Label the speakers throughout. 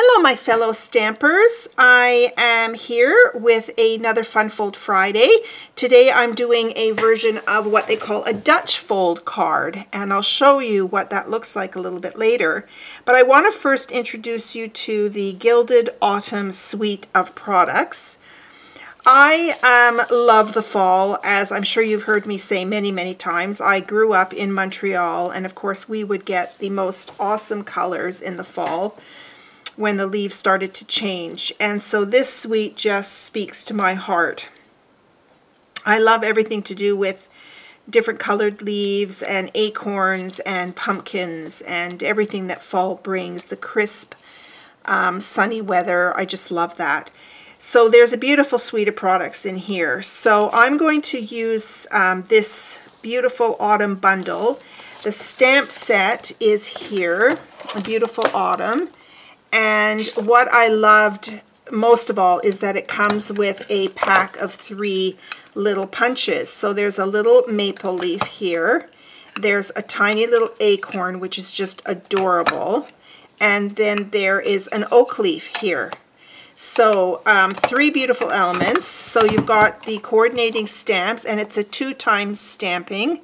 Speaker 1: Hello my fellow stampers. I am here with another Fun Fold Friday. Today I'm doing a version of what they call a Dutch fold card and I'll show you what that looks like a little bit later. But I want to first introduce you to the Gilded Autumn suite of products. I um, love the fall, as I'm sure you've heard me say many, many times. I grew up in Montreal, and of course we would get the most awesome colors in the fall when the leaves started to change. And so this suite just speaks to my heart. I love everything to do with different colored leaves and acorns and pumpkins and everything that fall brings, the crisp, um, sunny weather. I just love that. So there's a beautiful suite of products in here. So I'm going to use um, this beautiful autumn bundle. The stamp set is here, a beautiful autumn. And what I loved most of all is that it comes with a pack of three little punches. So there's a little maple leaf here. There's a tiny little acorn, which is just adorable. And then there is an oak leaf here. So um, three beautiful elements. So you've got the coordinating stamps, and it's a two times stamping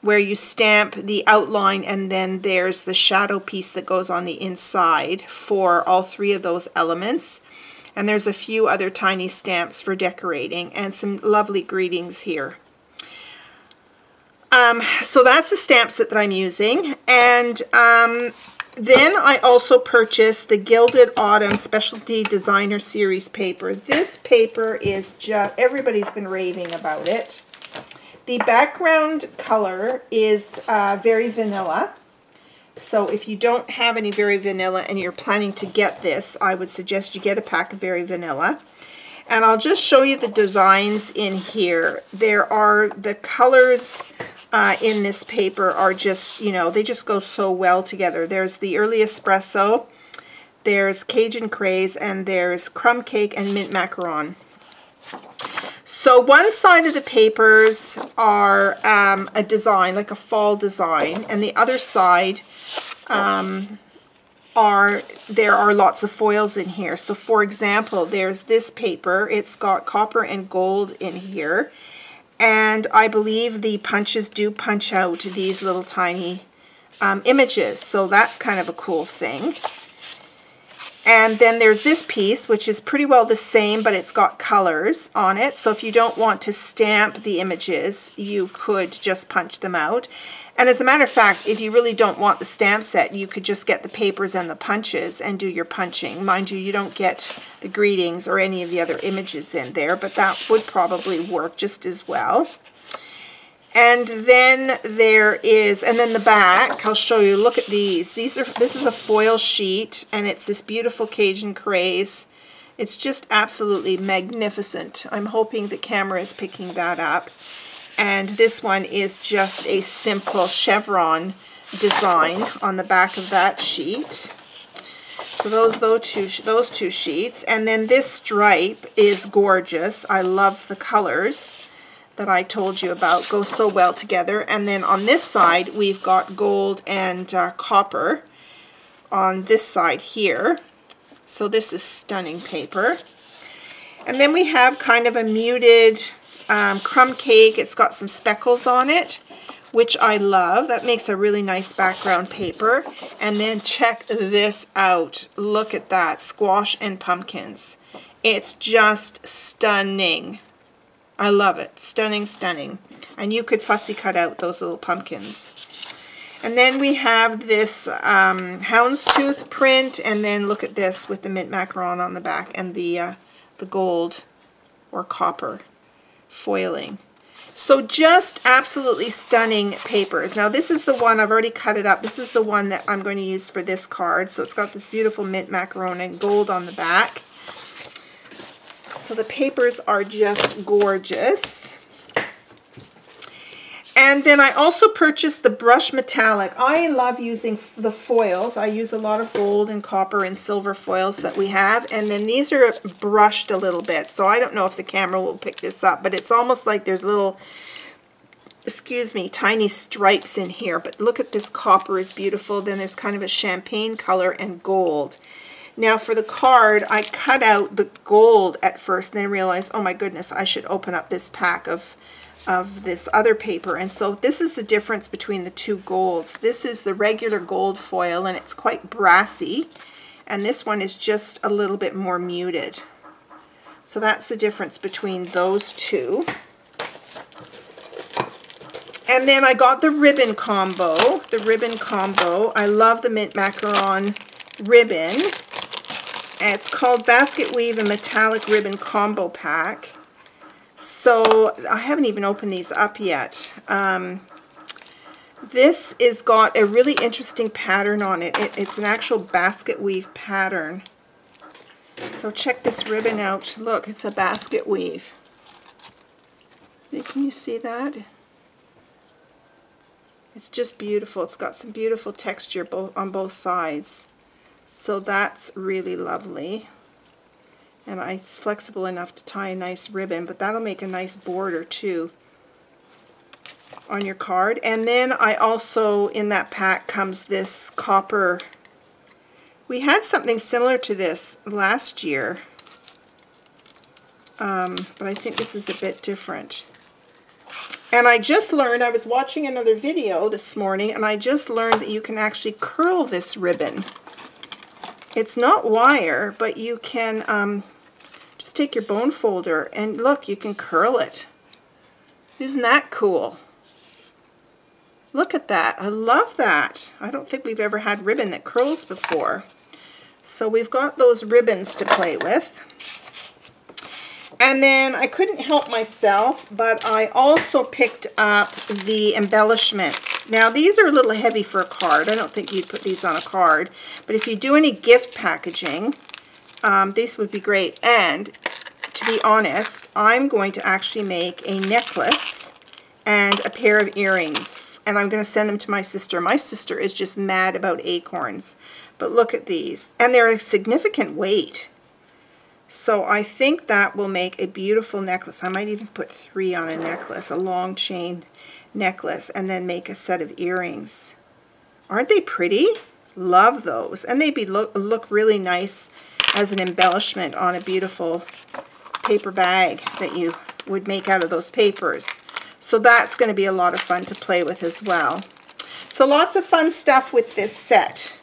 Speaker 1: where you stamp the outline and then there's the shadow piece that goes on the inside for all three of those elements. And there's a few other tiny stamps for decorating and some lovely greetings here. Um, so that's the stamp set that I'm using. And um, then I also purchased the Gilded Autumn Specialty Designer Series paper. This paper is just, everybody's been raving about it. The background color is uh, very vanilla. So if you don't have any Very Vanilla and you're planning to get this, I would suggest you get a pack of Very Vanilla. And I'll just show you the designs in here. There are the colors uh, in this paper are just, you know, they just go so well together. There's the early espresso, there's Cajun craze, and there's crumb cake and mint macaron. So one side of the papers are um, a design, like a fall design, and the other side um, are, there are lots of foils in here. So for example, there's this paper, it's got copper and gold in here, and I believe the punches do punch out these little tiny um, images, so that's kind of a cool thing. And then there's this piece, which is pretty well the same, but it's got colors on it. So if you don't want to stamp the images, you could just punch them out. And as a matter of fact, if you really don't want the stamp set, you could just get the papers and the punches and do your punching. Mind you, you don't get the greetings or any of the other images in there, but that would probably work just as well. And then there is, and then the back, I'll show you, look at these. These are, this is a foil sheet, and it's this beautiful Cajun craze. It's just absolutely magnificent. I'm hoping the camera is picking that up. And this one is just a simple chevron design on the back of that sheet. So those, those, two, those two sheets. And then this stripe is gorgeous. I love the colors that I told you about go so well together. And then on this side, we've got gold and uh, copper on this side here. So this is stunning paper. And then we have kind of a muted um, crumb cake. It's got some speckles on it, which I love. That makes a really nice background paper. And then check this out. Look at that, squash and pumpkins. It's just stunning. I love it. Stunning, stunning. And you could fussy cut out those little pumpkins. And then we have this um, houndstooth print, and then look at this with the mint macaron on the back and the, uh, the gold or copper foiling. So just absolutely stunning papers. Now this is the one, I've already cut it up. This is the one that I'm going to use for this card. So it's got this beautiful mint macaron and gold on the back. So the papers are just gorgeous. And then I also purchased the brush metallic. I love using the foils. I use a lot of gold and copper and silver foils that we have. And then these are brushed a little bit. So I don't know if the camera will pick this up, but it's almost like there's little, excuse me, tiny stripes in here. But look at this copper is beautiful. Then there's kind of a champagne color and gold. Now for the card, I cut out the gold at first and then realized, oh my goodness, I should open up this pack of, of this other paper. And so this is the difference between the two golds. This is the regular gold foil and it's quite brassy. And this one is just a little bit more muted. So that's the difference between those two. And then I got the ribbon combo, the ribbon combo. I love the mint macaron ribbon. It's called Basket Weave and Metallic Ribbon Combo Pack. So I haven't even opened these up yet. Um, this is got a really interesting pattern on it. it. It's an actual basket weave pattern. So check this ribbon out. Look, it's a basket weave. Can you see that? It's just beautiful. It's got some beautiful texture both on both sides. So that's really lovely. And it's flexible enough to tie a nice ribbon, but that'll make a nice border too on your card. And then I also, in that pack comes this copper. We had something similar to this last year, um, but I think this is a bit different. And I just learned, I was watching another video this morning, and I just learned that you can actually curl this ribbon. It's not wire, but you can um, just take your bone folder and look, you can curl it. Isn't that cool? Look at that. I love that. I don't think we've ever had ribbon that curls before. So we've got those ribbons to play with. And then I couldn't help myself, but I also picked up the embellishments. Now these are a little heavy for a card. I don't think you'd put these on a card. But if you do any gift packaging, um, these would be great. And to be honest, I'm going to actually make a necklace and a pair of earrings. And I'm going to send them to my sister. My sister is just mad about acorns. But look at these. And they're a significant weight. So I think that will make a beautiful necklace. I might even put three on a necklace, a long chain necklace, and then make a set of earrings. Aren't they pretty? Love those. And they'd be look, look really nice as an embellishment on a beautiful paper bag that you would make out of those papers. So that's going to be a lot of fun to play with as well. So lots of fun stuff with this set.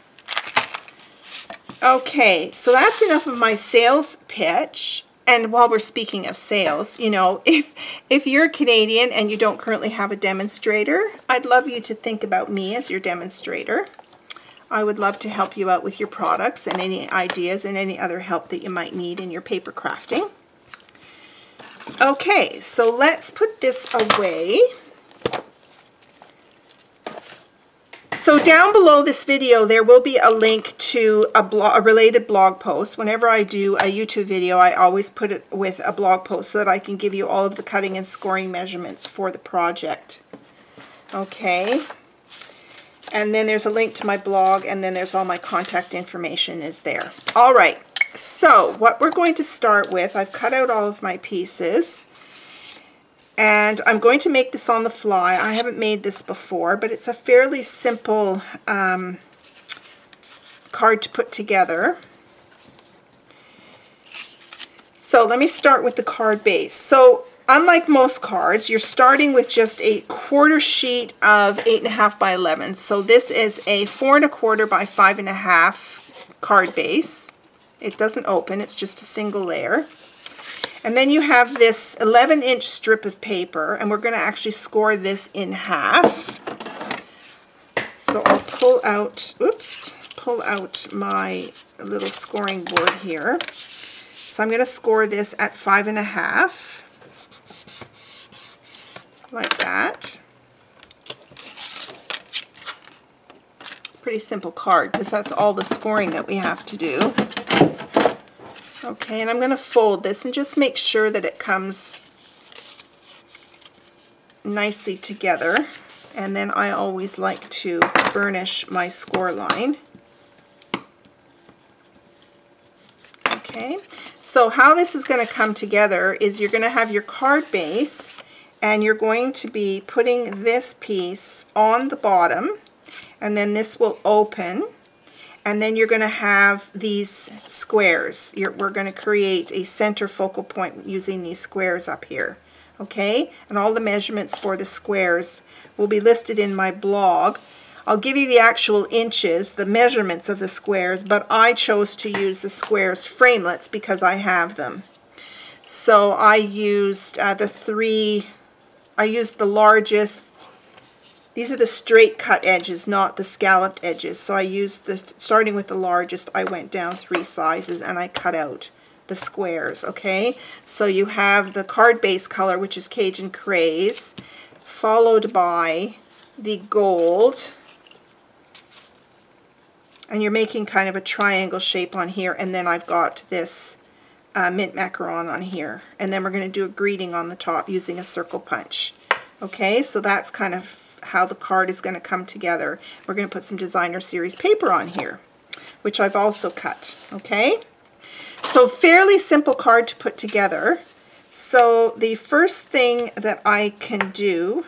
Speaker 1: Okay, so that's enough of my sales pitch. And while we're speaking of sales, you know, if if you're a Canadian and you don't currently have a demonstrator, I'd love you to think about me as your demonstrator. I would love to help you out with your products and any ideas and any other help that you might need in your paper crafting. Okay, so let's put this away. So down below this video, there will be a link to a, blog, a related blog post. Whenever I do a YouTube video, I always put it with a blog post so that I can give you all of the cutting and scoring measurements for the project. Okay. And then there's a link to my blog, and then there's all my contact information is there. All right. So what we're going to start with, I've cut out all of my pieces. And I'm going to make this on the fly. I haven't made this before, but it's a fairly simple um, card to put together. So let me start with the card base. So unlike most cards, you're starting with just a quarter sheet of 8.5 by 11. So this is a four and a quarter by five and a half card base. It doesn't open, it's just a single layer. And then you have this 11 inch strip of paper and we're going to actually score this in half. So I'll pull out, oops, pull out my little scoring board here. So I'm going to score this at five and a half, like that. Pretty simple card because that's all the scoring that we have to do. Okay, and I'm going to fold this and just make sure that it comes nicely together. And then I always like to burnish my score line. Okay, so how this is going to come together is you're going to have your card base and you're going to be putting this piece on the bottom and then this will open And then you're going to have these squares. You're, we're going to create a center focal point using these squares up here. Okay? And all the measurements for the squares will be listed in my blog. I'll give you the actual inches, the measurements of the squares, but I chose to use the squares framelits because I have them. So I used uh, the three, I used the largest, these are the straight cut edges, not the scalloped edges. So I used the, starting with the largest, I went down three sizes and I cut out the squares, okay? So you have the card base color, which is Cajun Craze, followed by the gold, and you're making kind of a triangle shape on here and then I've got this uh, mint macaron on here and then we're going to do a greeting on the top using a circle punch okay so that's kind of how the card is going to come together. We're going to put some designer series paper on here which I've also cut okay? So fairly simple card to put together. So the first thing that I can do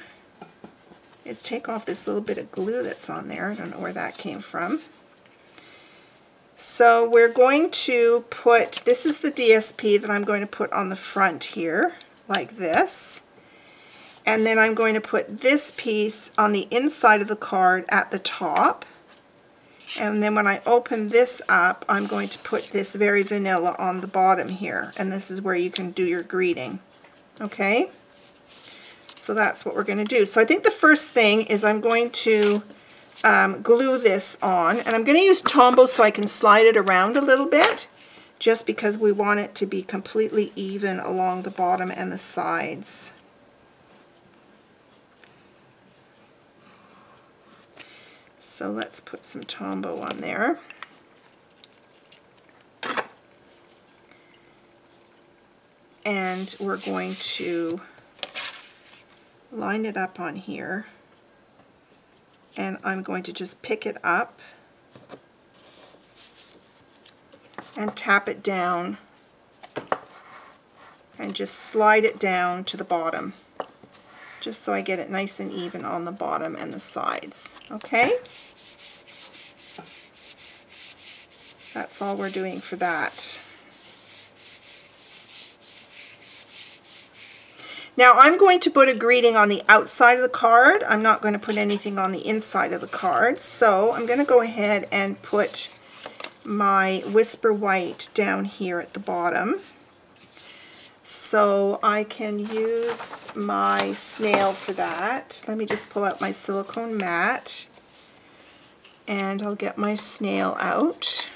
Speaker 1: is take off this little bit of glue that's on there. I don't know where that came from. So we're going to put, this is the DSP that I'm going to put on the front here, like this. And then I'm going to put this piece on the inside of the card at the top. And then when I open this up, I'm going to put this very vanilla on the bottom here. And this is where you can do your greeting. Okay? So that's what we're going to do. So I think the first thing is I'm going to um, glue this on. And I'm going to use Tombow so I can slide it around a little bit just because we want it to be completely even along the bottom and the sides. So let's put some Tombow on there. And we're going to line it up on here and I'm going to just pick it up and tap it down and just slide it down to the bottom just so I get it nice and even on the bottom and the sides okay that's all we're doing for that Now I'm going to put a greeting on the outside of the card. I'm not going to put anything on the inside of the card. So I'm going to go ahead and put my Whisper White down here at the bottom. So I can use my snail for that. Let me just pull out my silicone mat and I'll get my snail out.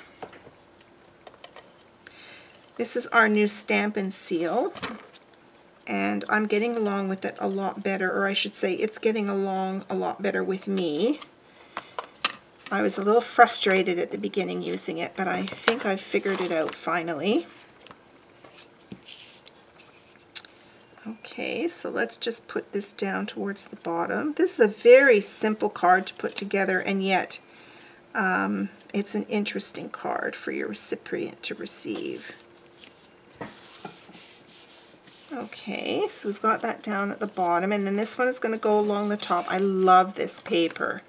Speaker 1: This is our new Stampin' Seal and I'm getting along with it a lot better, or I should say it's getting along a lot better with me. I was a little frustrated at the beginning using it, but I think I've figured it out finally. Okay, so let's just put this down towards the bottom. This is a very simple card to put together, and yet um, it's an interesting card for your recipient to receive. Okay, so we've got that down at the bottom, and then this one is going to go along the top. I love this paper.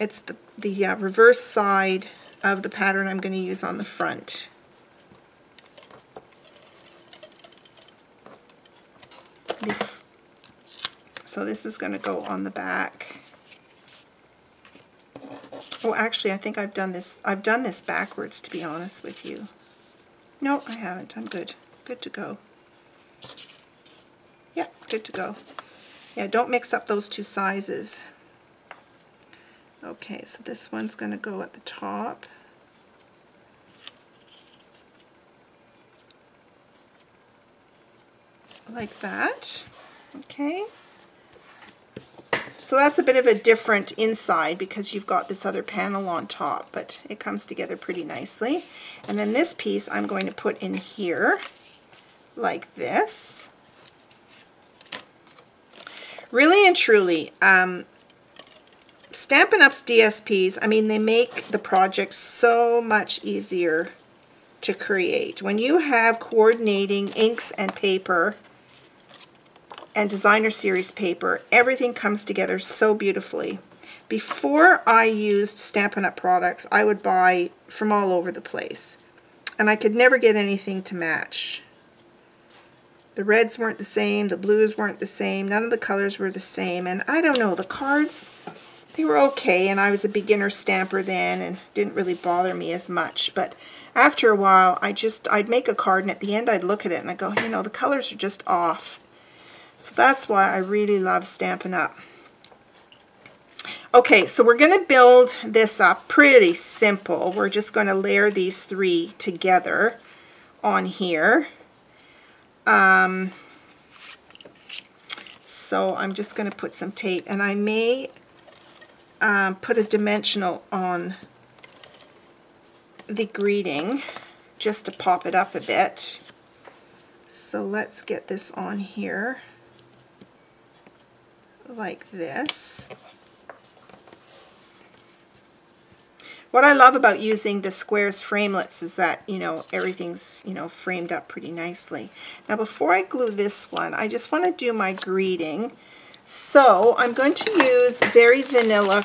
Speaker 1: It's the, the uh, reverse side of the pattern I'm going to use on the front. So this is going to go on the back. Oh, actually, I think I've done this. I've done this backwards, to be honest with you. No, I haven't. I'm good good to go. Yeah, good to go. Yeah, don't mix up those two sizes. Okay, so this one's going to go at the top. Like that. Okay. So that's a bit of a different inside because you've got this other panel on top, but it comes together pretty nicely. And then this piece I'm going to put in here like this. Really and truly, um, Stampin' Up's DSPs, I mean, they make the project so much easier to create. When you have coordinating inks and paper and designer series paper, everything comes together so beautifully. before I used Stampin' Up! products, I would buy from all over the place. And I could never get anything to match. The reds weren't the same, the blues weren't the same, none of the colors were the same, and I don't know, the cards, they were okay, and I was a beginner stamper then, and didn't really bother me as much, but after a while, I just, I'd make a card, and at the end I'd look at it, and I go, you know, the colors are just off. So that's why I really love Stampin' Up! Okay, so we're going to build this up pretty simple. We're just going to layer these three together on here. Um, so I'm just going to put some tape, and I may um, put a dimensional on the greeting just to pop it up a bit. So let's get this on here like this. What I love about using the squares framelits is that, you know, everything's, you know, framed up pretty nicely. Now before I glue this one, I just want to do my greeting. So I'm going to use very vanilla,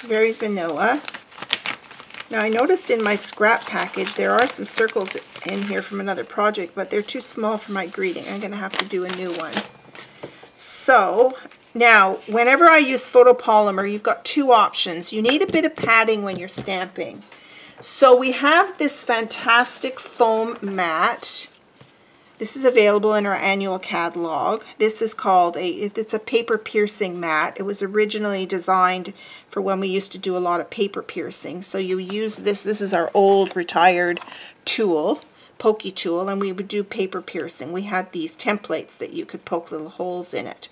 Speaker 1: very vanilla. Now I noticed in my scrap package there are some circles in here from another project, but they're too small for my greeting. I'm going to have to do a new one. So now, whenever I use photopolymer, you've got two options. You need a bit of padding when you're stamping. So we have this fantastic foam mat. This is available in our annual catalog. This is called a, it's a paper piercing mat. It was originally designed for when we used to do a lot of paper piercing. So you use this, this is our old retired tool, pokey tool, and we would do paper piercing. We had these templates that you could poke little holes in it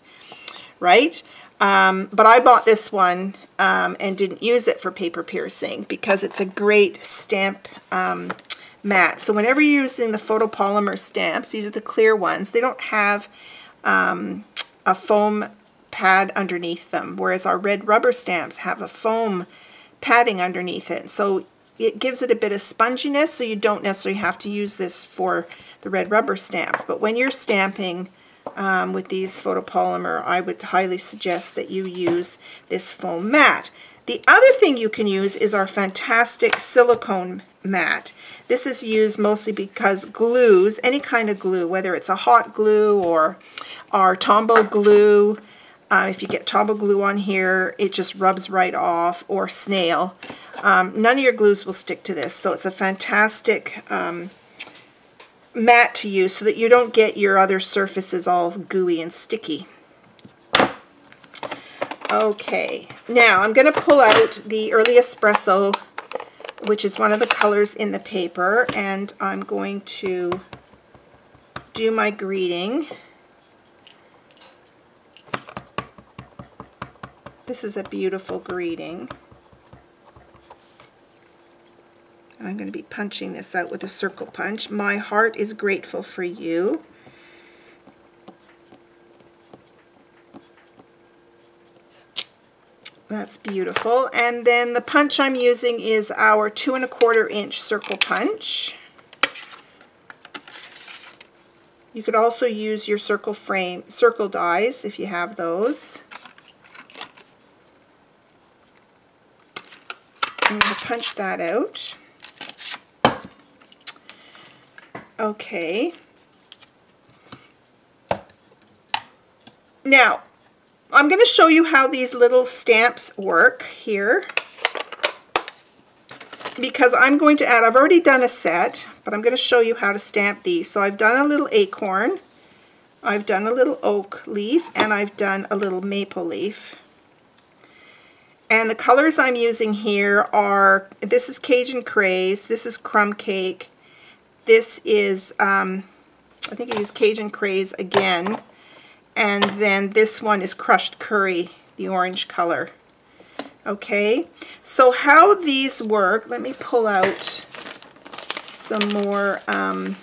Speaker 1: right? Um, but I bought this one um, and didn't use it for paper piercing because it's a great stamp um, mat. So whenever you're using the photopolymer stamps, these are the clear ones, they don't have um, a foam pad underneath them, whereas our red rubber stamps have a foam padding underneath it. So it gives it a bit of sponginess, so you don't necessarily have to use this for the red rubber stamps. But when you're stamping um, with these photopolymer, I would highly suggest that you use this foam mat. The other thing you can use is our fantastic silicone mat. This is used mostly because glues, any kind of glue, whether it's a hot glue or our Tombow glue, uh, if you get Tombow glue on here, it just rubs right off, or snail. Um, none of your glues will stick to this, so it's a fantastic um, mat to use so that you don't get your other surfaces all gooey and sticky. Okay, now I'm going to pull out the Early Espresso, which is one of the colors in the paper, and I'm going to do my greeting. This is a beautiful greeting. And I'm going to be punching this out with a circle punch. My heart is grateful for you. That's beautiful. And then the punch I'm using is our two and a quarter inch circle punch. You could also use your circle frame, circle dies if you have those. I'm going to punch that out. Okay. Now, I'm going to show you how these little stamps work here because I'm going to add, I've already done a set, but I'm going to show you how to stamp these. So I've done a little acorn, I've done a little oak leaf, and I've done a little maple leaf. And the colors I'm using here are, this is Cajun Craze, this is Crumb Cake, this is, um, I think I used Cajun Craze again. And then this one is Crushed Curry, the orange color. Okay, so how these work, let me pull out some more um,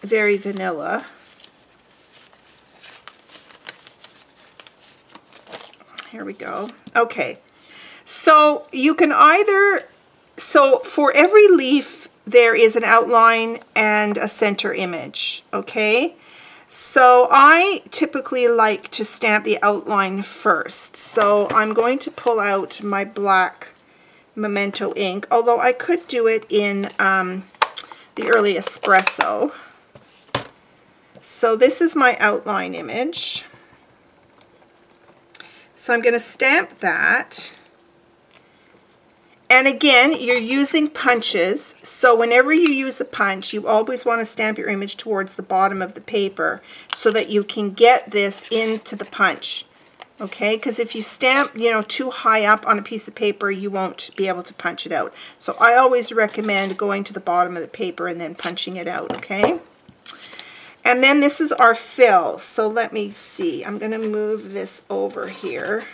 Speaker 1: very vanilla. Here we go. Okay, so you can either so for every leaf, there is an outline and a center image, okay? So I typically like to stamp the outline first. So I'm going to pull out my black Memento ink, although I could do it in um, the early espresso. So this is my outline image. So I'm going to stamp that. And again, you're using punches, so whenever you use a punch, you always want to stamp your image towards the bottom of the paper so that you can get this into the punch. Okay, because if you stamp, you know, too high up on a piece of paper, you won't be able to punch it out. So I always recommend going to the bottom of the paper and then punching it out, okay? And then this is our fill. So let me see. I'm going to move this over here.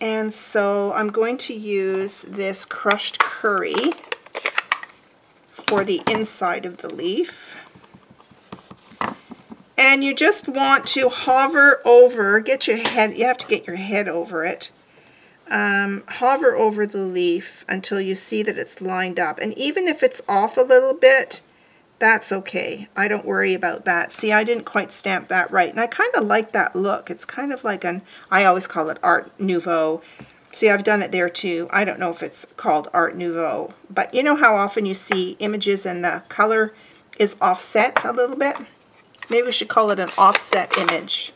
Speaker 1: And so I'm going to use this crushed curry for the inside of the leaf. And you just want to hover over, get your head, you have to get your head over it. Um, hover over the leaf until you see that it's lined up. And even if it's off a little bit, that's okay. I don't worry about that. See, I didn't quite stamp that right. And I kind of like that look. It's kind of like an, I always call it Art Nouveau. See, I've done it there too. I don't know if it's called Art Nouveau. But you know how often you see images and the color is offset a little bit? Maybe we should call it an offset image.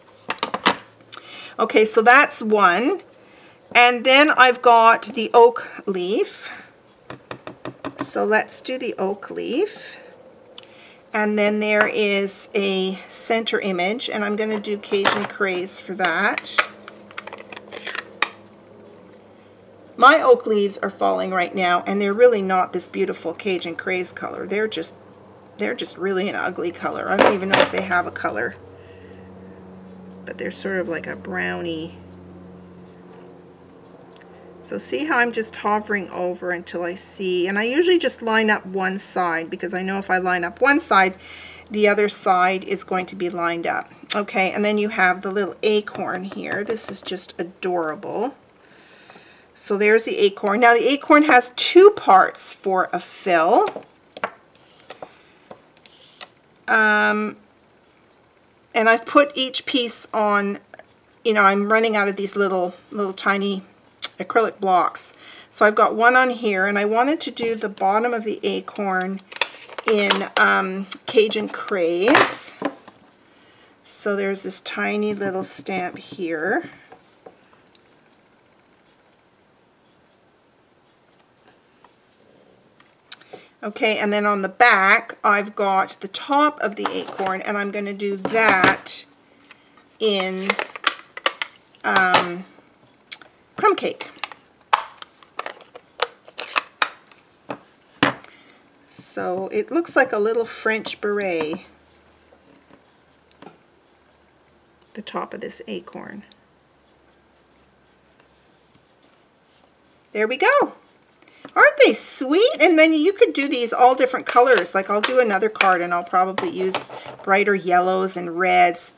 Speaker 1: Okay, so that's one. And then I've got the oak leaf. So let's do the oak leaf. And then there is a center image, and I'm going to do Cajun Craze for that. My oak leaves are falling right now, and they're really not this beautiful Cajun Craze color. They're just, they're just really an ugly color. I don't even know if they have a color. But they're sort of like a brownie so see how I'm just hovering over until I see, and I usually just line up one side because I know if I line up one side, the other side is going to be lined up. Okay, and then you have the little acorn here. This is just adorable. So there's the acorn. Now the acorn has two parts for a fill. Um, and I've put each piece on, you know, I'm running out of these little, little tiny acrylic blocks. So I've got one on here, and I wanted to do the bottom of the acorn in um, Cajun Craze. So there's this tiny little stamp here. Okay, and then on the back, I've got the top of the acorn, and I'm going to do that in um, crumb cake. So it looks like a little French beret, the top of this acorn. There we go. Aren't they sweet? And then you could do these all different colors. Like I'll do another card and I'll probably use brighter yellows and reds.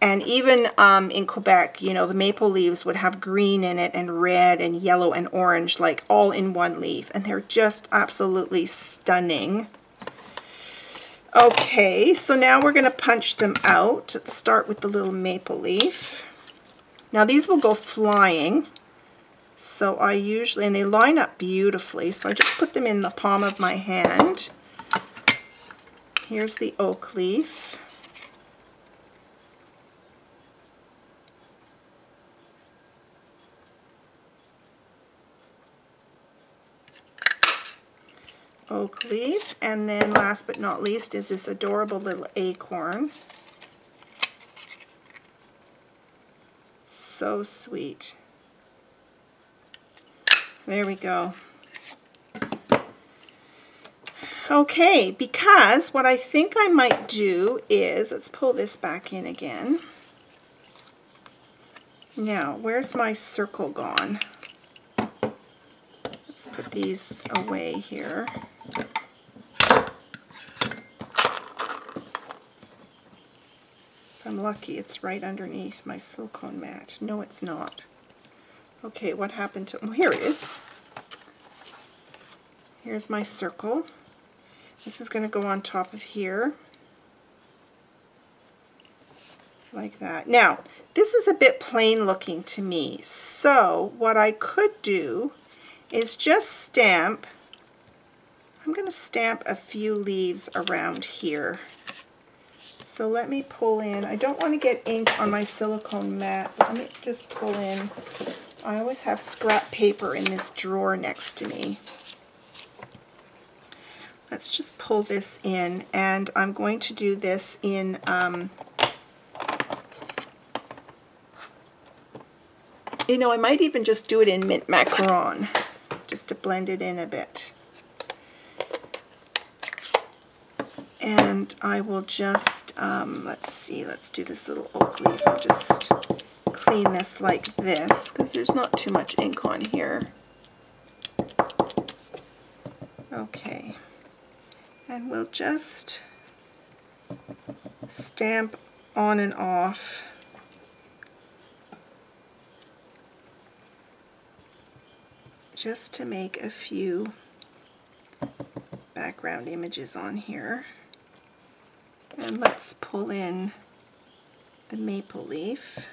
Speaker 1: And even um, in Quebec, you know, the maple leaves would have green in it and red and yellow and orange, like all in one leaf. And they're just absolutely stunning. Okay, so now we're going to punch them out. Let's start with the little maple leaf. Now these will go flying. So I usually, and they line up beautifully, so I just put them in the palm of my hand. Here's the oak leaf. Oak leaf. And then last but not least is this adorable little acorn. So sweet. There we go. Okay, because what I think I might do is, let's pull this back in again. Now, where's my circle gone? Put these away here. If I'm lucky, it's right underneath my silicone mat. No, it's not. Okay, what happened to, well, here it is. Here's my circle. This is going to go on top of here. Like that. Now, this is a bit plain looking to me. So what I could do is just stamp, I'm going to stamp a few leaves around here. So let me pull in, I don't want to get ink on my silicone mat, let me just pull in, I always have scrap paper in this drawer next to me. Let's just pull this in and I'm going to do this in um, you know I might even just do it in mint macaron just to blend it in a bit. And I will just um, let's see let's do this little oak leaf I'll just clean this like this because there's not too much ink on here. Okay. And we'll just stamp on and off just to make a few background images on here and let's pull in the maple leaf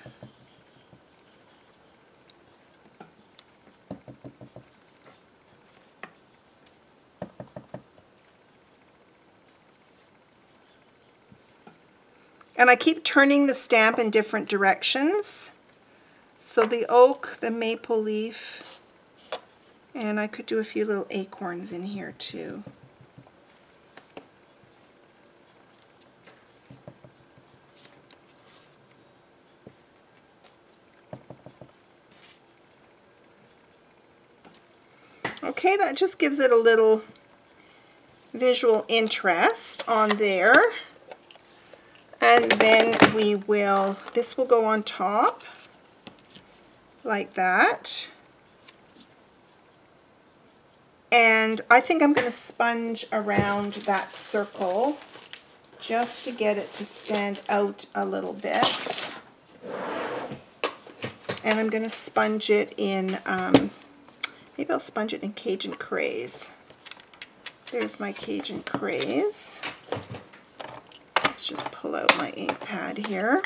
Speaker 1: And I keep turning the stamp in different directions. So the oak, the maple leaf, and I could do a few little acorns in here too. Okay, that just gives it a little visual interest on there. And then we will, this will go on top like that. And I think I'm going to sponge around that circle just to get it to stand out a little bit. And I'm going to sponge it in, um, maybe I'll sponge it in Cajun Craze. There's my Cajun Craze. Let's just pull out my ink pad here.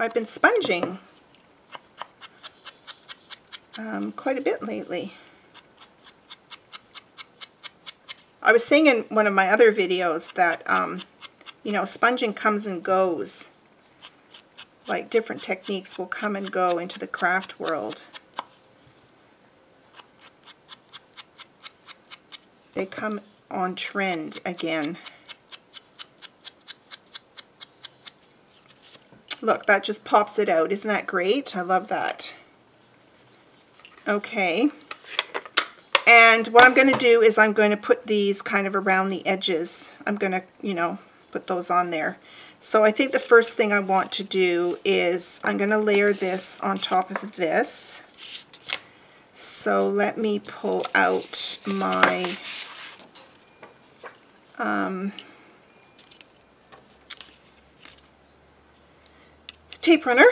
Speaker 1: I've been sponging um, quite a bit lately. I was saying in one of my other videos that, um, you know, sponging comes and goes like different techniques will come and go into the craft world. They come on trend again. Look, that just pops it out. Isn't that great? I love that. Okay. And what I'm going to do is I'm going to put these kind of around the edges. I'm going to, you know, put those on there. So I think the first thing I want to do is I'm going to layer this on top of this. So let me pull out my um, tape runner.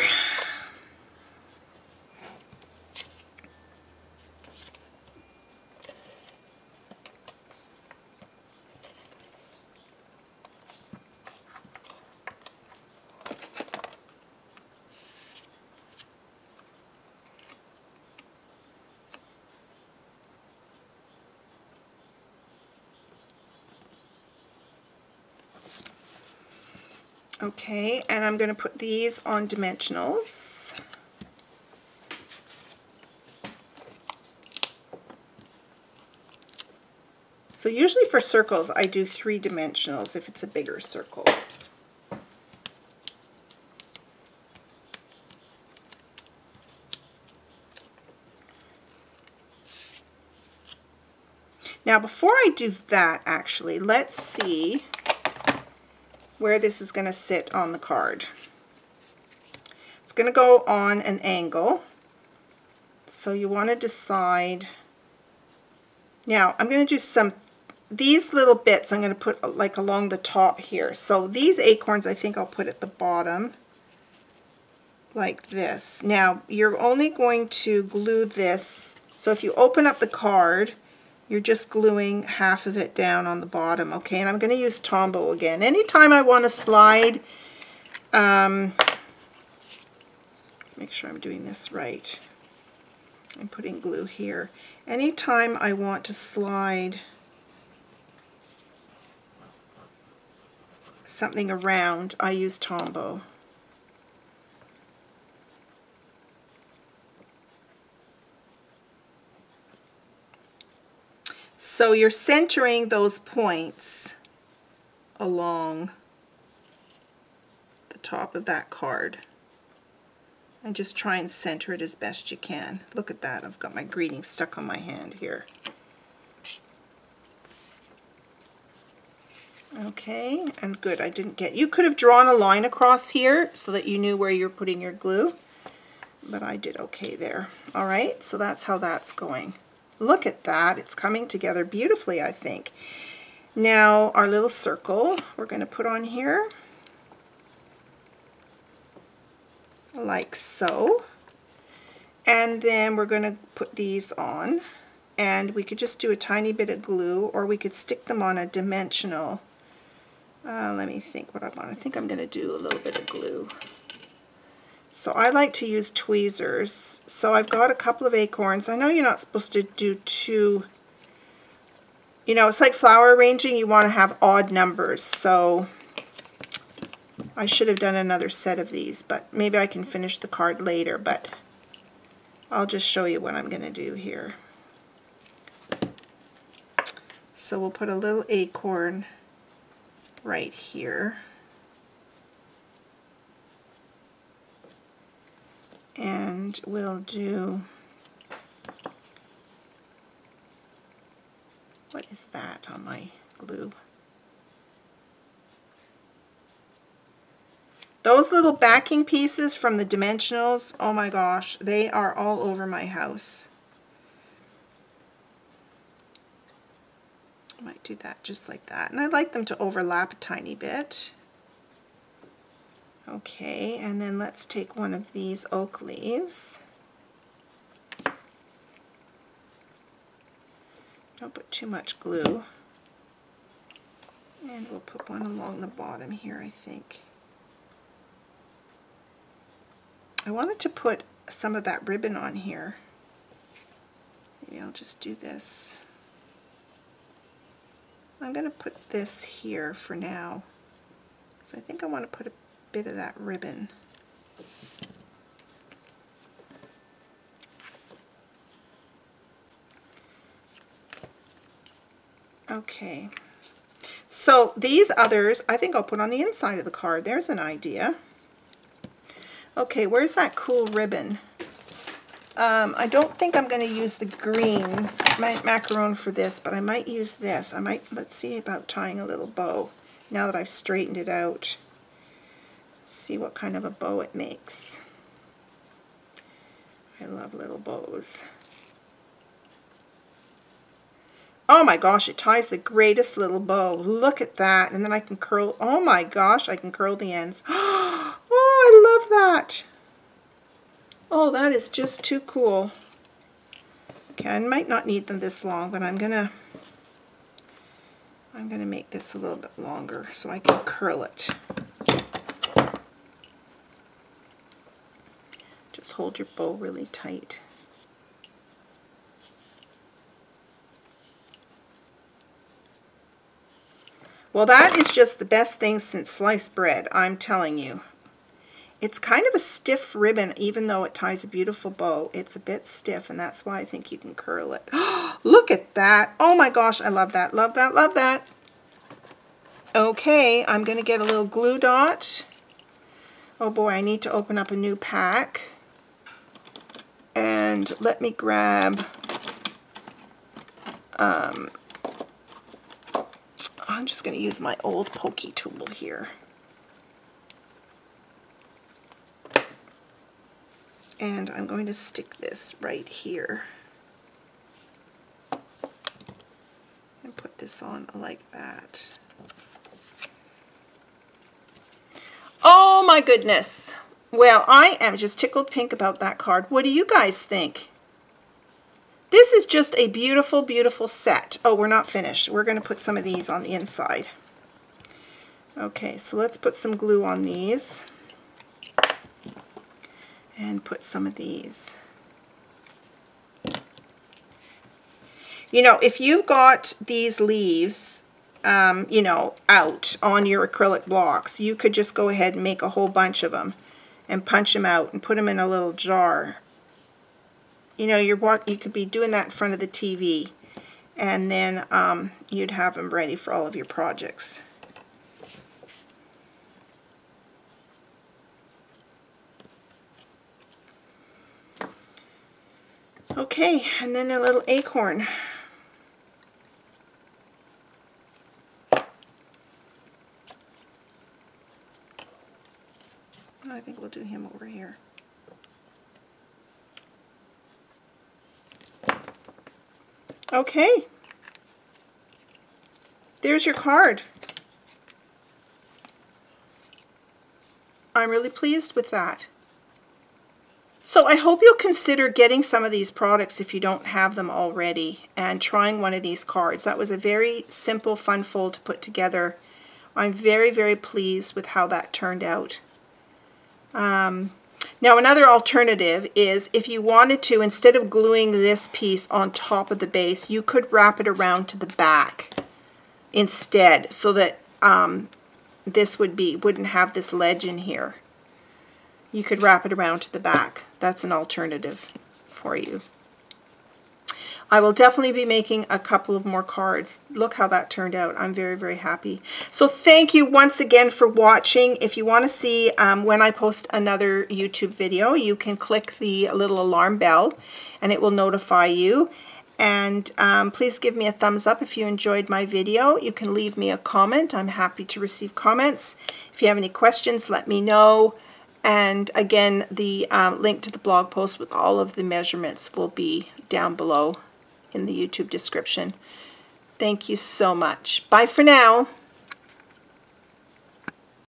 Speaker 1: Okay, and I'm going to put these on dimensionals. So usually for circles, I do three dimensionals if it's a bigger circle. Now before I do that actually, let's see where this is going to sit on the card. It's going to go on an angle. So you want to decide. Now I'm going to do some, these little bits I'm going to put like along the top here. So these acorns I think I'll put at the bottom. like this. Now, you're only going to glue this, so if you open up the card, you're just gluing half of it down on the bottom, okay? And I'm going to use Tombow again. Anytime I want to slide, um, let's make sure I'm doing this right. I'm putting glue here. Anytime I want to slide something around, I use Tombow. So you're centering those points along the top of that card. And just try and center it as best you can. Look at that, I've got my greeting stuck on my hand here. Okay, and good, I didn't get, you could have drawn a line across here so that you knew where you're putting your glue, but I did okay there. All right, so that's how that's going. Look at that. It's coming together beautifully, I think. Now, our little circle we're going to put on here, like so. And then we're going to put these on. And we could just do a tiny bit of glue, or we could stick them on a dimensional. Uh, let me think what I want. I think I'm going to do a little bit of glue. So I like to use tweezers. So I've got a couple of acorns. I know you're not supposed to do two, you know, it's like flower arranging. You want to have odd numbers. So I should have done another set of these, but maybe I can finish the card later, but I'll just show you what I'm going to do here. So we'll put a little acorn right here. And we'll do, what is that on my glue? Those little backing pieces from the dimensionals, oh my gosh, they are all over my house. I might do that just like that. And I'd like them to overlap a tiny bit. Okay, and then let's take one of these oak leaves. Don't put too much glue. And we'll put one along the bottom here, I think. I wanted to put some of that ribbon on here. Maybe I'll just do this. I'm going to put this here for now. So I think I want to put a bit of that ribbon. Okay, so these others, I think I'll put on the inside of the card. There's an idea. Okay, where's that cool ribbon? Um, I don't think I'm going to use the green macaron for this, but I might use this. I might, let's see about tying a little bow now that I've straightened it out see what kind of a bow it makes. I love little bows. Oh my gosh, it ties the greatest little bow. Look at that. And then I can curl, oh my gosh, I can curl the ends. Oh, I love that. Oh, that is just too cool. Okay, I might not need them this long, but I'm gonna I'm gonna make this a little bit longer so I can curl it. Hold your bow really tight. Well, that is just the best thing since sliced bread, I'm telling you. It's kind of a stiff ribbon, even though it ties a beautiful bow. It's a bit stiff, and that's why I think you can curl it. Look at that. Oh my gosh, I love that, love that, love that. Okay, I'm going to get a little glue dot. Oh boy, I need to open up a new pack. And let me grab, um, I'm just going to use my old pokey tool here. And I'm going to stick this right here. And put this on like that. Oh my goodness. Well, I am just tickled pink about that card. What do you guys think? This is just a beautiful, beautiful set. Oh, we're not finished. We're going to put some of these on the inside. Okay, so let's put some glue on these. And put some of these. You know, if you've got these leaves, um, you know, out on your acrylic blocks, you could just go ahead and make a whole bunch of them and punch them out and put them in a little jar. You know, you're walk you could be doing that in front of the TV and then um, you'd have them ready for all of your projects. Okay, and then a little acorn. I think we'll do him over here. Okay. There's your card. I'm really pleased with that. So I hope you'll consider getting some of these products if you don't have them already and trying one of these cards. That was a very simple, fun fold to put together. I'm very, very pleased with how that turned out. Um, now another alternative is if you wanted to, instead of gluing this piece on top of the base, you could wrap it around to the back instead so that um, this would be wouldn't have this ledge in here. You could wrap it around to the back. That's an alternative for you. I will definitely be making a couple of more cards. Look how that turned out. I'm very, very happy. So thank you once again for watching. If you want to see um, when I post another YouTube video, you can click the little alarm bell and it will notify you. And um, please give me a thumbs up if you enjoyed my video. You can leave me a comment. I'm happy to receive comments. If you have any questions, let me know. And again, the um, link to the blog post with all of the measurements will be down below in the YouTube description. Thank you so much. Bye for now.